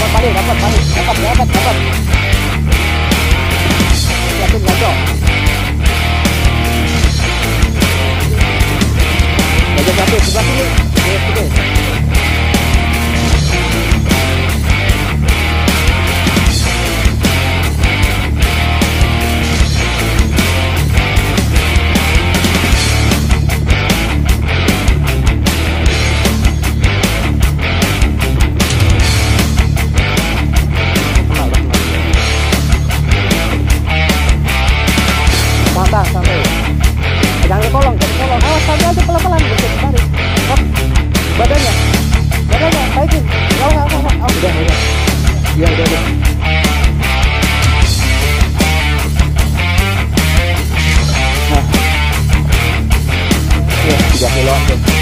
Mari, dapat, mari. Dapat, dapat, dapat. Siapin gacor. Gajah satu, sebelah sini. Iya, udah, udah. Nah. Iya, tiga kilo.